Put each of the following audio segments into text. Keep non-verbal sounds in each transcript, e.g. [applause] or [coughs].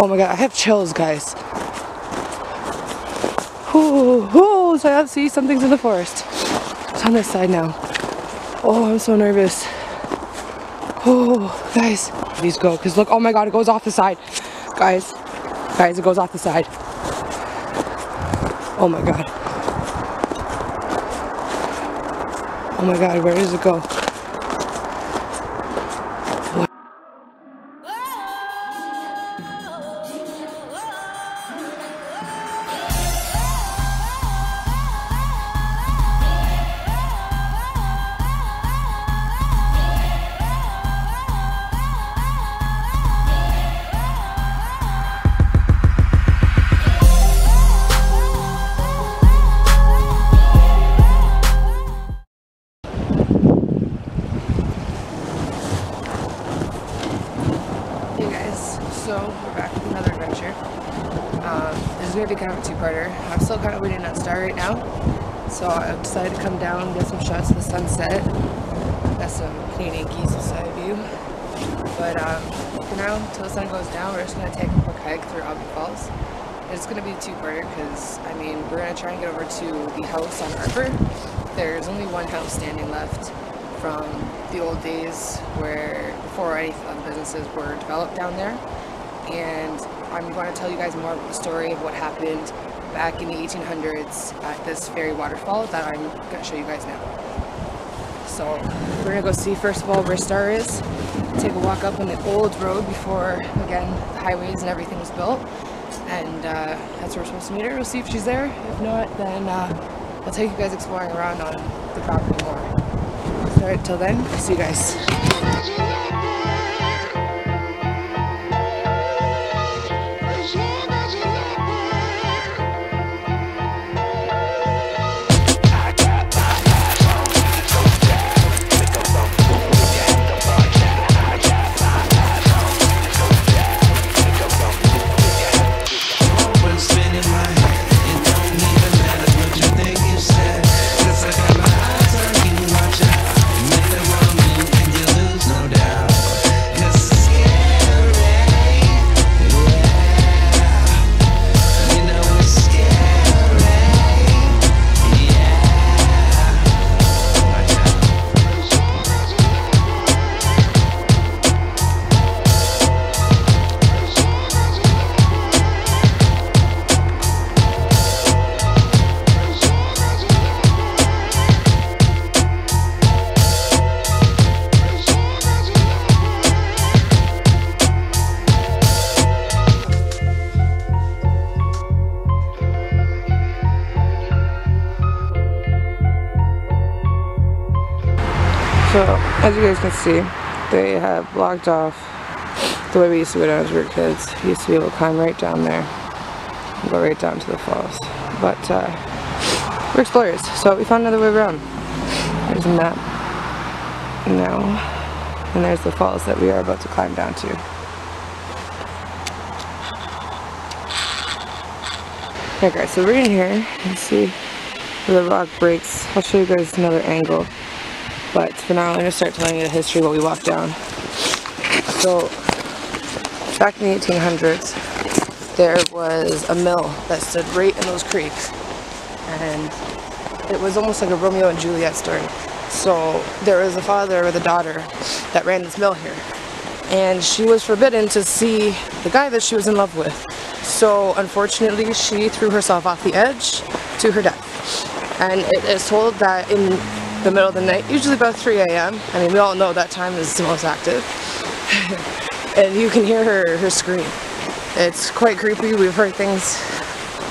Oh my god, I have chills, guys. Ooh, ooh, so I see something's in the forest. It's on this side now. Oh, I'm so nervous. Oh, guys, please go, because look, oh my god, it goes off the side. Guys, guys, it goes off the side. Oh my god. Oh my god, where does it go? Of. I'm still kind of waiting on Star right now, so I decided to come down and get some shots of the sunset. Got some Canadian geese beside view. But um, for now, until the sun goes down, we're just going to take a quick hike through Albion Falls. It's going to be a two-parter because, I mean, we're going to try and get over to the house on Harper. There's only one house standing left from the old days where before any of the businesses were developed down there. And I'm going to tell you guys more about the story of what happened back in the 1800s at this very waterfall that I'm going to show you guys now. So we're going to go see first of all where Star is, take a walk up on the old road before, again, the highways and everything was built. And uh, that's where we're supposed to meet her. We'll see if she's there. If not, then uh, I'll take you guys exploring around on the property more. Alright, till then, see you guys. As you guys can see, they have blocked off the way we used to go down as we were kids. We used to be able to climb right down there and go right down to the falls. But uh, we're explorers, so we found another way around. There's a map now, and there's the falls that we are about to climb down to. Okay guys, so we're in here. You see where the rock breaks. I'll show you guys another angle. But for now, I'm going to start telling you the history what we walked down. So, back in the 1800s, there was a mill that stood right in those creeks. And it was almost like a Romeo and Juliet story. So, there was a father with a daughter that ran this mill here. And she was forbidden to see the guy that she was in love with. So, unfortunately, she threw herself off the edge to her death. And it is told that in the middle of the night, usually about 3 a.m. I mean, we all know that time is the most active. [laughs] and you can hear her, her scream. It's quite creepy. We've heard things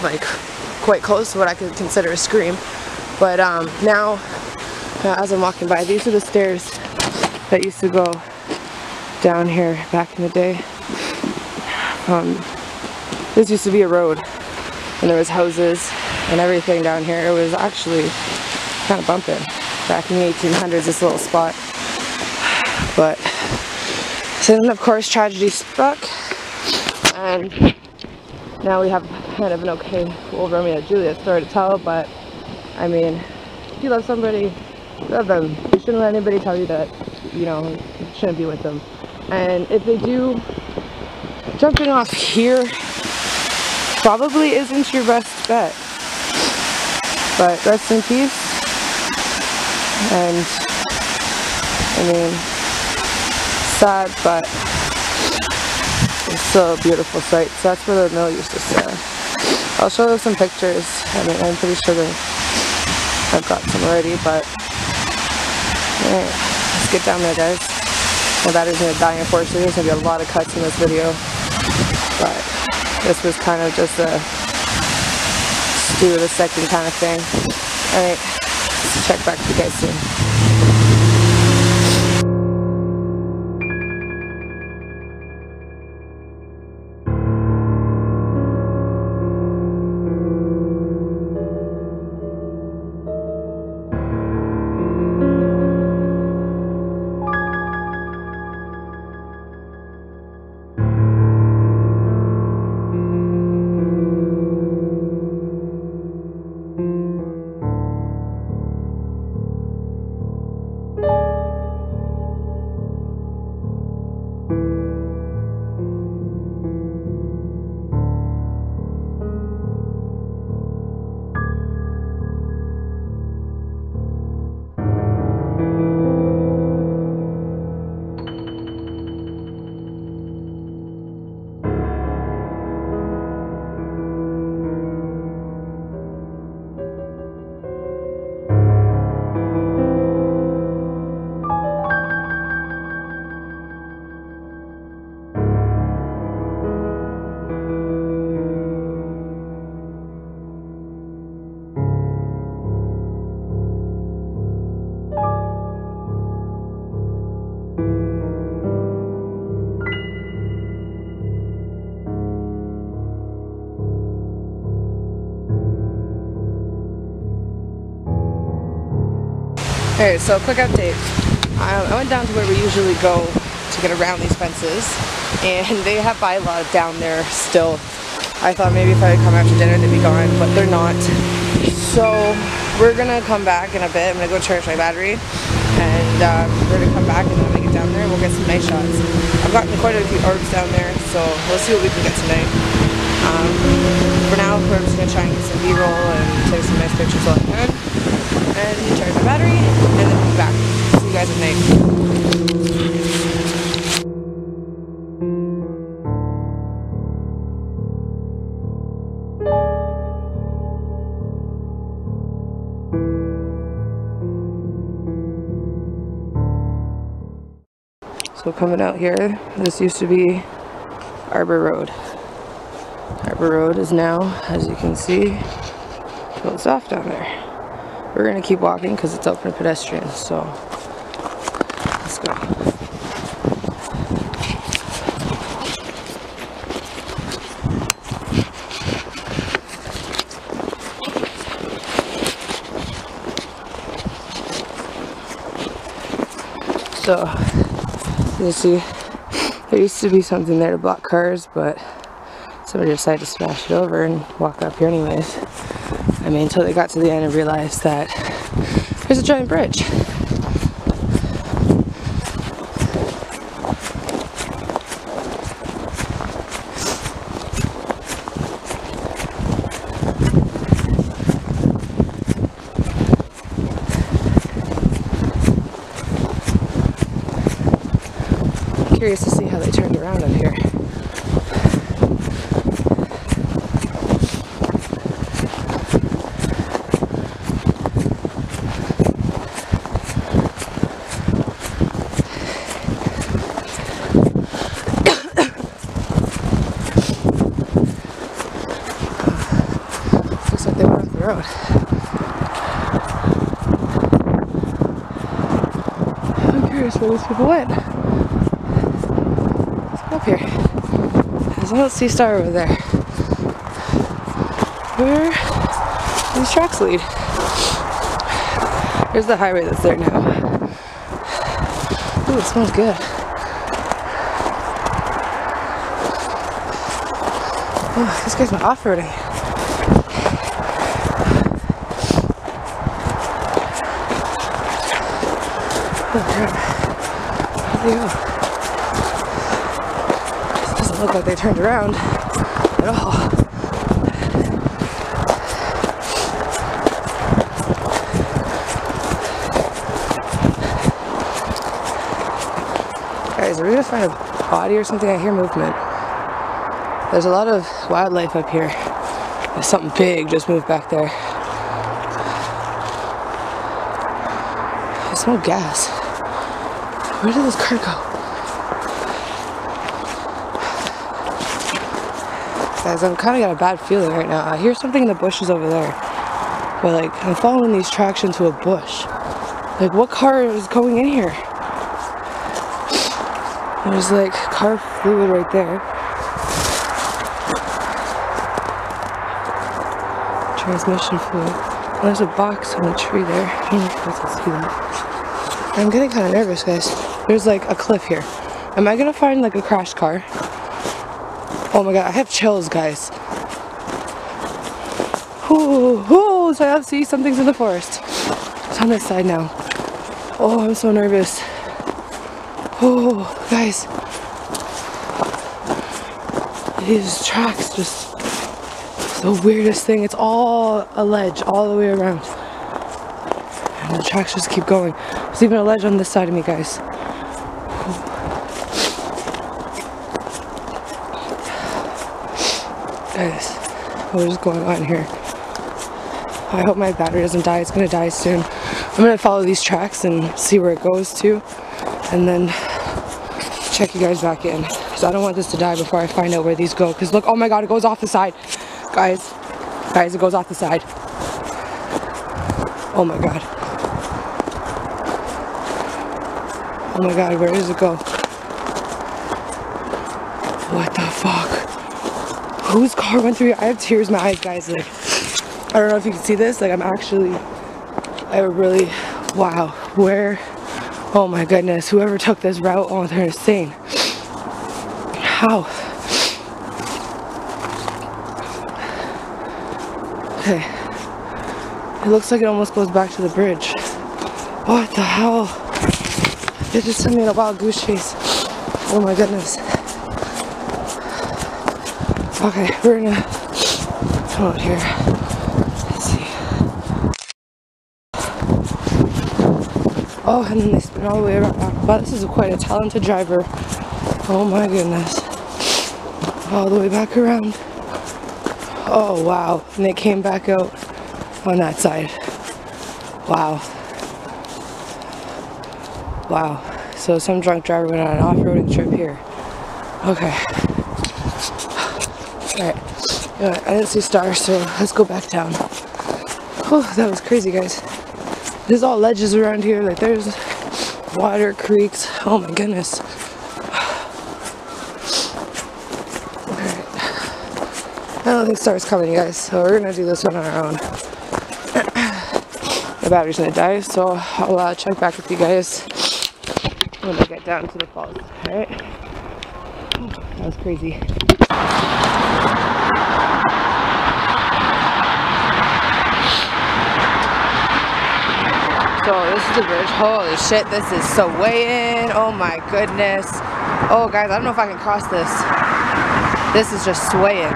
like quite close to what I could consider a scream. But um, now, uh, as I'm walking by, these are the stairs that used to go down here back in the day. Um, this used to be a road, and there was houses and everything down here. It was actually kind of bumping back in the 1800s, this little spot. But so then, of course, tragedy struck, and now we have kind of an okay old Romeo and Juliet story to tell. But I mean, if you love somebody, love them. You shouldn't let anybody tell you that you know you shouldn't be with them. And if they do jumping off here probably isn't your best bet. But rest in peace. And I mean, sad, but it's still a beautiful sight. So that's where the mill used to stand. I'll show you some pictures. I mean, I'm pretty sure that I've got some already, but alright, let's get down there, guys. My battery's gonna die, unfortunately. There's gonna be a lot of cuts in this video, but this was kind of just a do a second kind of thing. Alright, check back with you guys soon. Alright, so quick update. I, went down to where we usually go to get around these fences, and they have bylaw down there still. I thought maybe if I come after dinner they'd be gone, but they're not. So we're gonna come back in a bit. I'm gonna go charge my battery, and um, we're gonna come back and then when get down there, we'll get some nice shots. I've gotten quite a few orbs down there, so we'll see what we can get tonight. Um, for now, we're just gonna try and get some B-roll and take some nice pictures while I can and battery, and then be back. See you guys at night. So coming out here, this used to be Arbor Road. Arbor Road is now, as you can see, closed off down there. We're gonna keep walking because it's open to pedestrians, so let's go. So, you see, there used to be something there to block cars, but somebody decided to smash it over and walk up here anyways. I mean, until they got to the end and realized that there's a giant bridge. Curious to see how they turned around up here. Looks like they went off the road. I'm curious where these people went. Let's go up here. There's a little sea star over there. Where these tracks lead? There's the highway that's there now. Ooh, it smells good. Oh, this guy's off-roading. This doesn't look like they turned around at all. Guys, are we gonna find a body or something? I hear movement. There's a lot of wildlife up here. There's something big just moved back there. I smell gas. Where did this car go? Guys, I'm kind of got a bad feeling right now. I hear something in the bushes over there. But like, I'm following these tracks into a bush. Like, what car is going in here? There's like car fluid right there. Transmission fluid. There's a box on the tree there. I don't know if you can see that. I'm getting kind of nervous, guys. There's like a cliff here. Am I gonna find like a crash car? Oh my god, I have chills, guys. Ooh, ooh, so I have to see something's in the forest. It's on this side now. Oh, I'm so nervous. Oh, guys. These tracks just the weirdest thing. It's all a ledge all the way around. Tracks just keep going. There's even a ledge on this side of me, guys. Guys, what is going on here? I hope my battery doesn't die. It's gonna die soon. I'm gonna follow these tracks and see where it goes to, and then check you guys back in. Because I don't want this to die before I find out where these go. Because look, oh my god, it goes off the side. Guys, guys, it goes off the side. Oh my god. Oh my god, where does it go? What the fuck? Whose car went through here? I have tears in my eyes, guys. Like, I don't know if you can see this. Like, I'm actually, I really, wow. Where, oh my goodness. Whoever took this route, oh, they're insane. How? Okay. It looks like it almost goes back to the bridge. What the hell? It just sent me a wild goose chase. Oh my goodness. Okay, we're gonna come out here. Let's see. Oh, and then they spin all the way around. Wow, this is quite a talented driver. Oh my goodness. All the way back around. Oh wow. And they came back out on that side. Wow. Wow. So some drunk driver went on an off-roading trip here. Okay. Alright. I didn't see stars, so let's go back down. Oh, that was crazy, guys. There's all ledges around here. Like, there's water, creeks. Oh my goodness. Alright. I don't think Star's coming, guys, so we're gonna do this one on our own. [coughs] My battery's gonna die, so I'll uh, check back with you guys when I get down to the falls. Alright? That was crazy. So this is the bridge. Holy shit, this is so way in. Oh my goodness. Oh guys, I don't know if I can cross this. This is just swaying.